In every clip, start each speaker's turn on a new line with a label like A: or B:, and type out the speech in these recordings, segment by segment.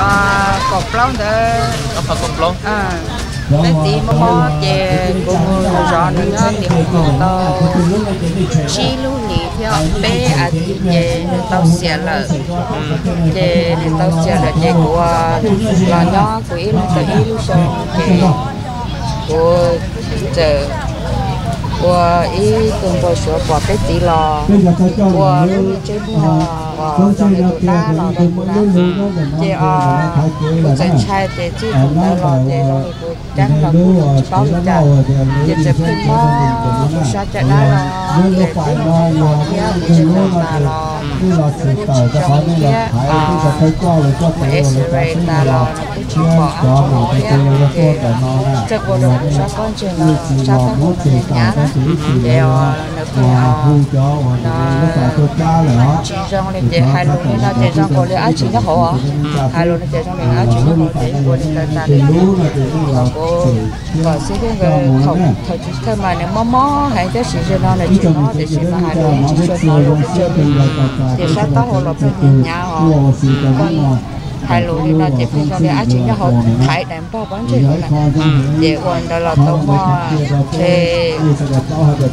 A: à cột lông đó
B: có phải cục lông.
A: À cái gì mà mò chè cùng rõ nữa thì không có to chi lưu lý theo bé à thì chè tao xẻ lợ chè tao xẻ lợ chè của lò nhỏ của em tự yêu xong chè của chờ của ý từng bộ số bỏ cái tí lò. Của lúc chơi lò và trong cái tụi ta lò đây cũng đã. chị à của chân trai chị chỉ cũng đã lò chị rồi của trắng là của bao nhiêu chả chị chỉ phun mò sao chạy đã lò chị phun mò kia của chị đâu mà lò trong kia à mà X-ray ta lò nó cũng chỉ bỏ trong kia thì chắc của nó sao con chuyện là sao ta không thể nhá để nó cũng nó chỉ trong này để hai lô này nó để trong có lẽ ai chỉ nó hổ hai lô này để trong này ai chỉ nó hổ để của nó ta để có có sẽ cái người không thời thời mà nếu mò mò hay cái gì nó là chỉ nó để chỉ mà hai lô chỉ cho nó luôn cho thì sao ta hổ là phải nhá họ hai lô thì nó chỉ phải cho để ai chỉ nó hổ thái đám bao bán chỉ nó là để còn đó là tao mò thì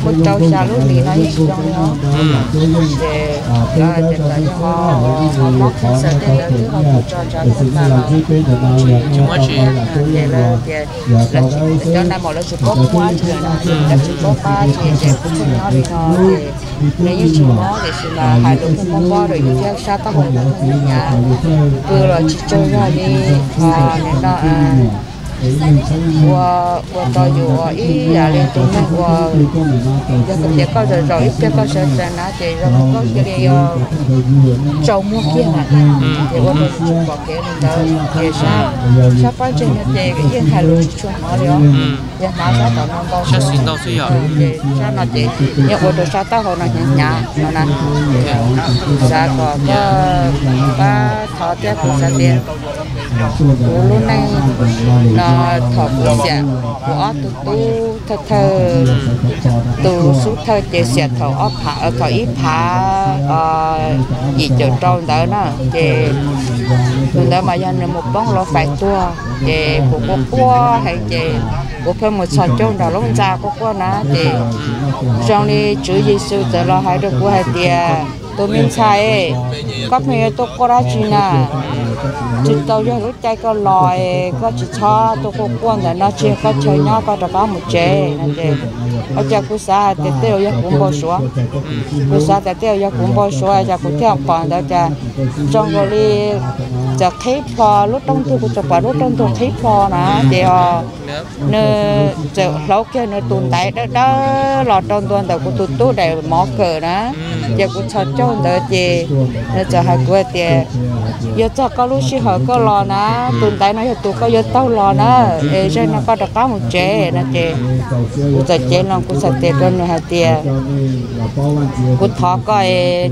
A: một trâu xa lúc thì nó chỉ trong nó để ra để là cho họ họ móc sợ để là thứ họ cho cho nó ta là
B: chúng mới chỉ
A: để là để là cho nên mọi người chỉ có quá thì là chỉ có ba thì để cũng không nói thì nó để nếu như chỉ nó để chỉ là hai lúc không có rồi như thế sao ta không có nhà. Vừa là chỉ chơi ra đi à nên nó à 我我到有一呀连中那我这个别个的肉一别个是在哪里，然后个这里要周末见啊，结果都是去搞给领导也是，下班真的这个也还路去出马了，也拿啥到那到
B: sẽ xin đâu suy yếu
A: để sao nó để nhưng mà đồ sao tao họ nó nhà nhà nó nè sao có có ba thọ tiếc của sao tiếc lúc này Nó thọ phụ sẽ của tu tu thơ thơ tu su thơ chế sẽ thọ ở phá ở thọ ít phá ờ gì chỗ trong đó nó chế mình đã mà dân một bóng lo phải tua. Chế của cô qua hay chế của phần một sợi trong đó lúc ra có qua nó chế trong đi chữ gì sư tự lo hai được của hai tiền tôi mình sai có mấy tôi có ra chuyện à chỉ tao cho lúc chạy có lòi có chỉ cho tôi có quan là nó chỉ có chơi nhau, có được có một chế này thế. Ở cha cũng xa thì tiêu ya cũng bao số. Cũng xa thì tiêu ya cũng bao số cha cũng theo bằng đó cha trong cái đi cha thấy phò lúc đông tôi cũng chụp lúc đông tôi thấy phò nè, thì họ nè giờ lâu kia nè tồn tại đó đó, lọt trong tuần đầu của tôi tôi để mỏ cờ nè. Giờ cũng cho cho đỡ chị nó cho hai quê tiền giờ cho có lúc xí họ có lò nè. Tồn tại nó tụt có giờ tao lò nè. Để cho nó có được có một chế nè chị. Cũng giờ chế nó cũng sẽ tiền luôn hai tiền cũng thọ coi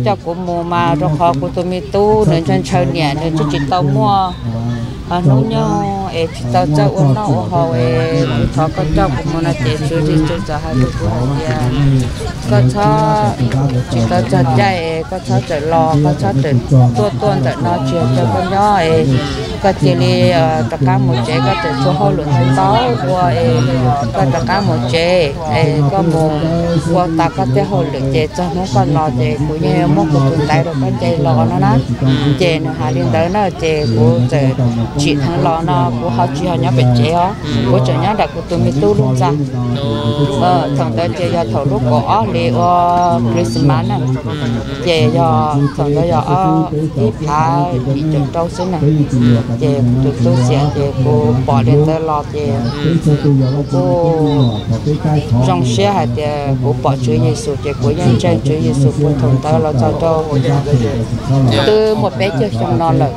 A: cho cũng mua mà, rồi họ cũng tụi mi tu, nên chân chơi nhẹ nên cho chị tao mua. Ờ, à nó nhau e chị tao cho uống nó uống họ e cũng thọ có cho cũng muốn là chế chú đi chú cho hai đứa cũng hai có cho chỉ tao cho chạy có cho chạy lo có cho chạy tua tuần chạy nó chuyện cho con nhỏ e. Có chỉ đi tất cả một chế có chạy số họ luận thay táo qua e. Có tất cả một chế e có một qua ta có thể họ luận chế cho nó còn lo chế của nhà một của tụi tay rồi có chế lo nó nè chế nó hà liên tới nó chế của chế chỉ thằng lo nó của họ chỉ họ nhớ bị chế ó của chỗ nhớ đặt của tụi mình tu luôn ra. Ờ thằng tới chế cho thầu lúc có lì ở Christmas nè. Chế cho thằng tới cho đi phá đi trồng trâu xin nè. Chế tụi tôi sẽ chế của bỏ lên tới lò chế của trong xe hay chế của bỏ chữ Giêsu chế của nhân trên chữ Giêsu của thằng tới là cho cho từ một bé chơi trong non rồi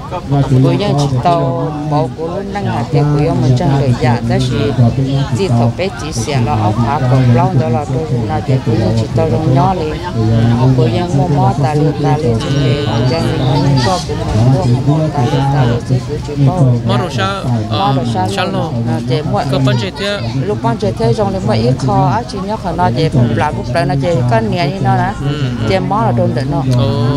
A: của nhân chỉ tàu bộ của năng là thì cũng có một chân đời giả đó là chỉ thổ bé chỉ xe là ông thả cộng lâu đó là tôi là thì cũng chỉ tôi trong nhỏ đi cũng như mua mò ta lì ta lì chỉ để chân mình có cũng mua mua ta lì ta lì chỉ cũng chỉ có
B: mà rồi sao
A: mò rồi sao
B: sao lo
A: để mua mọi
B: có bao thế
A: lúc ban chơi thế trong này mọi ít kho á chỉ nhớ khó nó để cũng là cũng phải nó để cái nhẹ như nó nè để mò là đồn đỉnh nó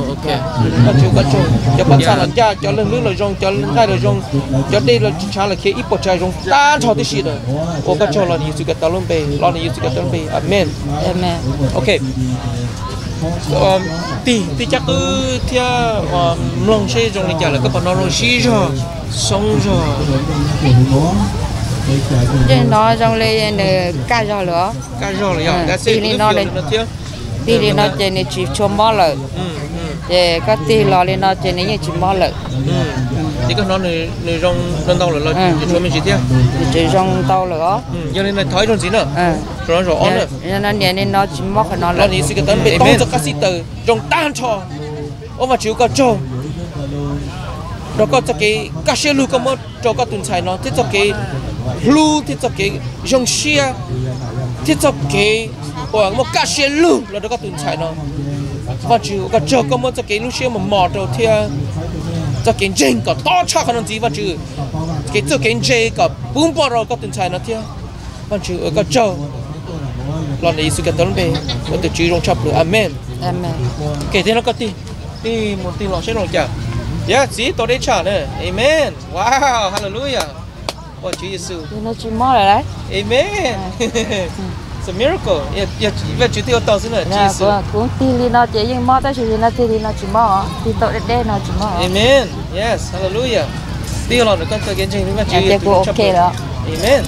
B: ok
C: có chú có chú cho bắt sao là cha cho lên nước là rong cho lên cái là rong cho đi là chả là khi ít bột trái rong ta cho tới gì đó có cho là như sự cái tao luôn bề lo là như sự cái tao luôn bề amen.
A: Mẹ
C: ok. Um, ti ti chắc cứ thia um, lòng xe rong này chả là các bạn nó lòng xí rồi xong rồi
A: chứ nó trong lên này cá
C: cái rồi là
A: Ừ,
C: ya đã xe cứ
A: nó lên.
C: lên nó thia.
A: Đi đi nó trên này chỉ cho
C: ừ ừ.
A: Thì có tí lo lên nó trên này chỉ mò lợi
C: thì cái nó này này rong rong tao là
A: Ừ.
C: cho mình chỉ
A: thì chỉ tàu nữa
C: ừ cho nên là thói rong gì nữa rồi rồi on nữa
A: nên nhẹ nên nó chỉ cái nó
C: ni sự cái tao bề tông cho cái gì từ rong tan cho. Ô mà chịu có cho. Rồi có cho cái cá xe lu có mất cho có tuần xài nó thế cho cái lu thế cho cái rong xe thế cho cái ồ một cá xe lu là đó có tuần xài nó. Và chịu có cho có mất cho cái lu xe mà mò đầu thia cho cái chân có to chắc hơn gì và chịu cái cho cái chân có bún bò rồi có tuần xài nó thia và chịu có cho lo ni sự cái tao bề và tự chịu rong chấp được amen kể thế nó có tin đi một tin lòng sẽ lòng chả yeah see tôi đây trả nữa amen wow hallelujah oh Chúa Giêsu
A: nó chỉ mò lại đấy
C: amen it's a miracle. Yeah yeah và Chúa tiêu xin là Chúa
A: nè cũng li nó chỉ nhưng mò tới chỉ nó li nó chỉ mò thì tội đen nó chỉ mò.
C: Amen. Yes hallelujah. Tiêu lòng được con tôi kiến trình với Chúa
A: nhà thì cũng ok đó.
C: Amen